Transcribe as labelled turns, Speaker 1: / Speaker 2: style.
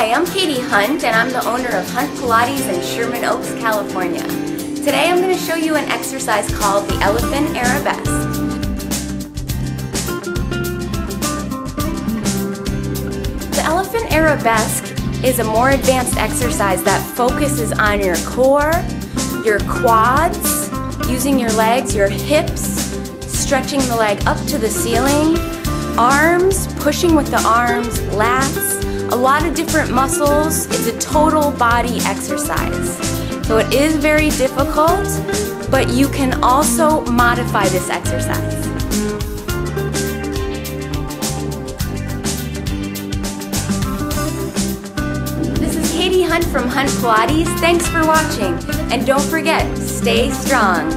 Speaker 1: Hi, I'm Katie Hunt and I'm the owner of Hunt Pilates in Sherman Oaks, California. Today I'm going to show you an exercise called the Elephant Arabesque. The Elephant Arabesque is a more advanced exercise that focuses on your core, your quads, using your legs, your hips, stretching the leg up to the ceiling, arms, pushing with the arms, lats, lot of different muscles. It's a total body exercise. So it is very difficult, but you can also modify this exercise. This is Katie Hunt from Hunt Pilates. Thanks for watching. And don't forget, stay strong.